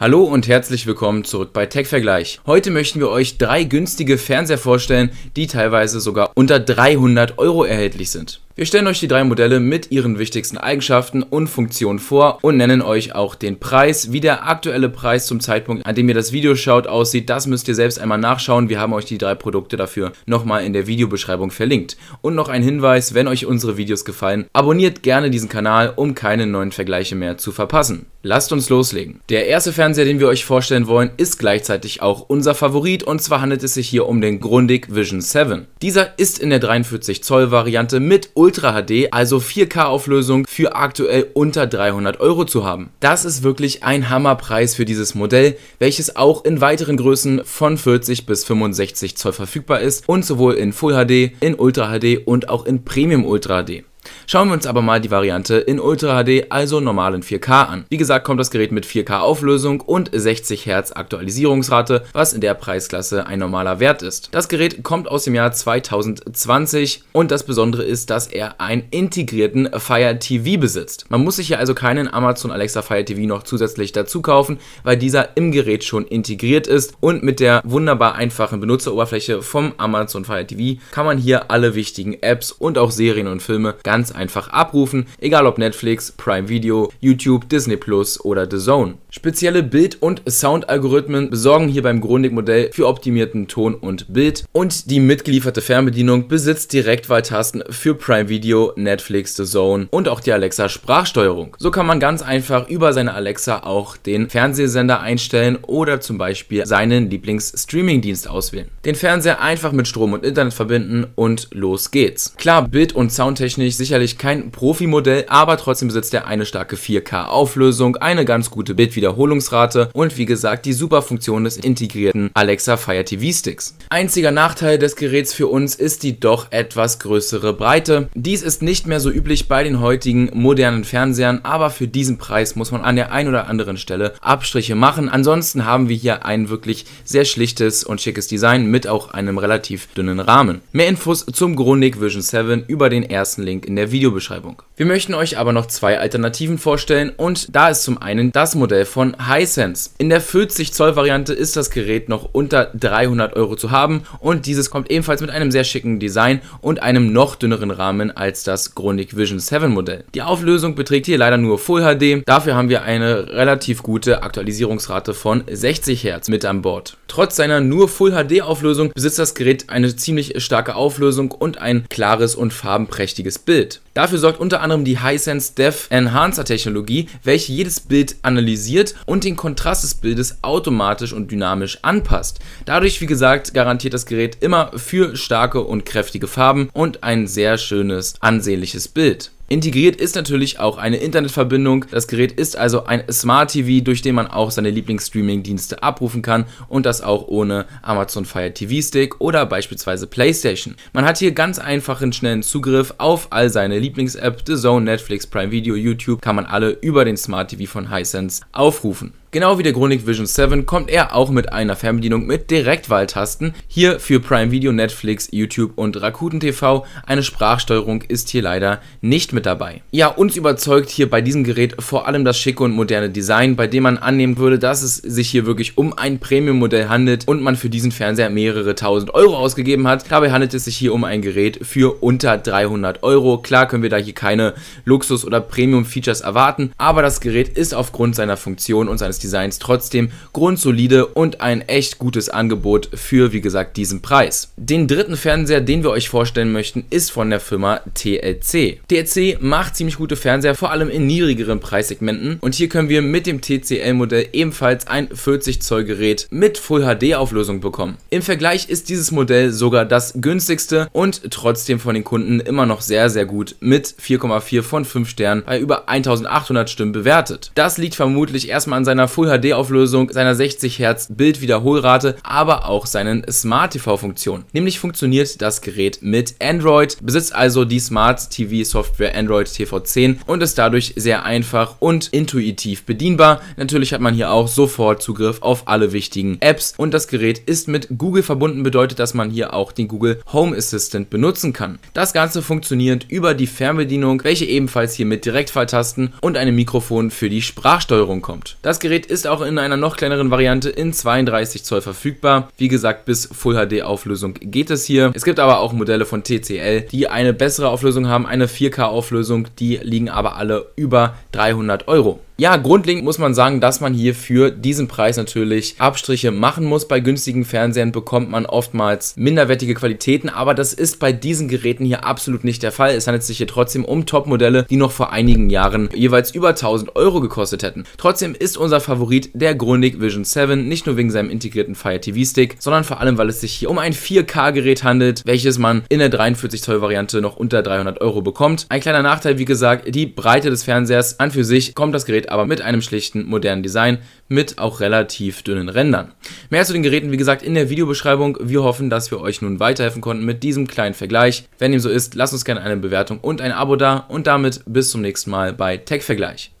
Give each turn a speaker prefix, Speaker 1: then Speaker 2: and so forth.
Speaker 1: Hallo und herzlich willkommen zurück bei Tech-Vergleich. Heute möchten wir euch drei günstige Fernseher vorstellen, die teilweise sogar unter 300 Euro erhältlich sind. Wir stellen euch die drei Modelle mit ihren wichtigsten Eigenschaften und Funktionen vor und nennen euch auch den Preis. Wie der aktuelle Preis zum Zeitpunkt, an dem ihr das Video schaut, aussieht, das müsst ihr selbst einmal nachschauen. Wir haben euch die drei Produkte dafür nochmal in der Videobeschreibung verlinkt. Und noch ein Hinweis, wenn euch unsere Videos gefallen, abonniert gerne diesen Kanal, um keine neuen Vergleiche mehr zu verpassen. Lasst uns loslegen. Der erste Fernseher, den wir euch vorstellen wollen, ist gleichzeitig auch unser Favorit und zwar handelt es sich hier um den Grundig Vision 7. Dieser ist in der 43 Zoll Variante mit Ultra Ultra HD, also 4K Auflösung für aktuell unter 300 Euro zu haben. Das ist wirklich ein Hammerpreis für dieses Modell, welches auch in weiteren Größen von 40 bis 65 Zoll verfügbar ist und sowohl in Full HD, in Ultra HD und auch in Premium Ultra HD. Schauen wir uns aber mal die Variante in Ultra HD, also normalen 4K an. Wie gesagt kommt das Gerät mit 4K Auflösung und 60 Hertz Aktualisierungsrate, was in der Preisklasse ein normaler Wert ist. Das Gerät kommt aus dem Jahr 2020 und das Besondere ist, dass er einen integrierten Fire TV besitzt. Man muss sich hier also keinen Amazon Alexa Fire TV noch zusätzlich dazu kaufen, weil dieser im Gerät schon integriert ist und mit der wunderbar einfachen Benutzeroberfläche vom Amazon Fire TV kann man hier alle wichtigen Apps und auch Serien und Filme ganz einfach abrufen, egal ob Netflix, Prime Video, YouTube, Disney Plus oder The Zone. Spezielle Bild- und Soundalgorithmen besorgen hier beim Grundig-Modell für optimierten Ton und Bild und die mitgelieferte Fernbedienung besitzt Direktwahltasten für Prime Video, Netflix, The Zone und auch die Alexa Sprachsteuerung. So kann man ganz einfach über seine Alexa auch den Fernsehsender einstellen oder zum Beispiel seinen Lieblings-Streaming-Dienst auswählen. Den Fernseher einfach mit Strom und Internet verbinden und los geht's. Klar, Bild- und Soundtechnisch sicher sicherlich kein Profi-Modell, aber trotzdem besitzt er eine starke 4K-Auflösung, eine ganz gute Bildwiederholungsrate und wie gesagt die super Funktion des integrierten Alexa Fire TV Sticks. Einziger Nachteil des Geräts für uns ist die doch etwas größere Breite. Dies ist nicht mehr so üblich bei den heutigen modernen Fernsehern, aber für diesen Preis muss man an der einen oder anderen Stelle Abstriche machen. Ansonsten haben wir hier ein wirklich sehr schlichtes und schickes Design mit auch einem relativ dünnen Rahmen. Mehr Infos zum Grundig Vision 7 über den ersten Link in der Videobeschreibung. Wir möchten euch aber noch zwei Alternativen vorstellen und da ist zum einen das Modell von Hisense. In der 40 Zoll Variante ist das Gerät noch unter 300 Euro zu haben und dieses kommt ebenfalls mit einem sehr schicken Design und einem noch dünneren Rahmen als das Grundig Vision 7 Modell. Die Auflösung beträgt hier leider nur Full HD, dafür haben wir eine relativ gute Aktualisierungsrate von 60 Hertz mit an Bord. Trotz seiner nur Full HD Auflösung besitzt das Gerät eine ziemlich starke Auflösung und ein klares und farbenprächtiges Bild. Dafür sorgt unter anderem die Hisense Dev Enhancer Technologie, welche jedes Bild analysiert und den Kontrast des Bildes automatisch und dynamisch anpasst. Dadurch, wie gesagt, garantiert das Gerät immer für starke und kräftige Farben und ein sehr schönes, ansehnliches Bild. Integriert ist natürlich auch eine Internetverbindung. Das Gerät ist also ein Smart TV, durch den man auch seine Lieblingsstreaming-Dienste abrufen kann und das auch ohne Amazon Fire TV Stick oder beispielsweise PlayStation. Man hat hier ganz einfachen, schnellen Zugriff auf all seine Lieblings-App, The Zone, Netflix, Prime Video, YouTube, kann man alle über den Smart TV von Hisense aufrufen. Genau wie der Grundig Vision 7 kommt er auch mit einer Fernbedienung mit Direktwahltasten. Hier für Prime Video, Netflix, YouTube und Rakuten TV. Eine Sprachsteuerung ist hier leider nicht mit dabei. Ja, uns überzeugt hier bei diesem Gerät vor allem das schicke und moderne Design, bei dem man annehmen würde, dass es sich hier wirklich um ein Premium-Modell handelt und man für diesen Fernseher mehrere tausend Euro ausgegeben hat. Dabei handelt es sich hier um ein Gerät für unter 300 Euro. Klar können wir da hier keine Luxus- oder Premium-Features erwarten, aber das Gerät ist aufgrund seiner Funktion und seines Designs trotzdem grundsolide und ein echt gutes Angebot für, wie gesagt, diesen Preis. Den dritten Fernseher, den wir euch vorstellen möchten, ist von der Firma TLC. TLC macht ziemlich gute Fernseher, vor allem in niedrigeren Preissegmenten und hier können wir mit dem TCL-Modell ebenfalls ein 40 Zoll Gerät mit Full HD Auflösung bekommen. Im Vergleich ist dieses Modell sogar das günstigste und trotzdem von den Kunden immer noch sehr, sehr gut mit 4,4 von 5 Sternen bei über 1800 Stimmen bewertet. Das liegt vermutlich erstmal an seiner Full HD Auflösung, seiner 60 Hertz Bildwiederholrate, aber auch seinen Smart TV Funktionen. Nämlich funktioniert das Gerät mit Android, besitzt also die Smart TV Software Android TV 10 und ist dadurch sehr einfach und intuitiv bedienbar. Natürlich hat man hier auch sofort Zugriff auf alle wichtigen Apps und das Gerät ist mit Google verbunden, bedeutet, dass man hier auch den Google Home Assistant benutzen kann. Das Ganze funktioniert über die Fernbedienung, welche ebenfalls hier mit Direktfalltasten und einem Mikrofon für die Sprachsteuerung kommt. Das Gerät Gerät ist auch in einer noch kleineren Variante in 32 Zoll verfügbar. Wie gesagt, bis Full HD Auflösung geht es hier. Es gibt aber auch Modelle von TCL, die eine bessere Auflösung haben, eine 4K Auflösung, die liegen aber alle über 300 Euro. Ja, grundlegend muss man sagen, dass man hier für diesen Preis natürlich Abstriche machen muss. Bei günstigen Fernsehern bekommt man oftmals minderwertige Qualitäten, aber das ist bei diesen Geräten hier absolut nicht der Fall. Es handelt sich hier trotzdem um Top-Modelle, die noch vor einigen Jahren jeweils über 1000 Euro gekostet hätten. Trotzdem ist unser Favorit der Grundig Vision 7, nicht nur wegen seinem integrierten Fire TV Stick, sondern vor allem, weil es sich hier um ein 4K-Gerät handelt, welches man in der 43 Zoll Variante noch unter 300 Euro bekommt. Ein kleiner Nachteil, wie gesagt, die Breite des Fernsehers an für sich kommt das Gerät aber mit einem schlichten, modernen Design, mit auch relativ dünnen Rändern. Mehr zu den Geräten, wie gesagt, in der Videobeschreibung. Wir hoffen, dass wir euch nun weiterhelfen konnten mit diesem kleinen Vergleich. Wenn dem so ist, lasst uns gerne eine Bewertung und ein Abo da und damit bis zum nächsten Mal bei Tech Vergleich.